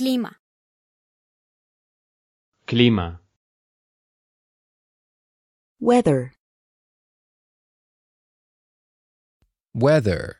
Clima. Clima. weather, Weather.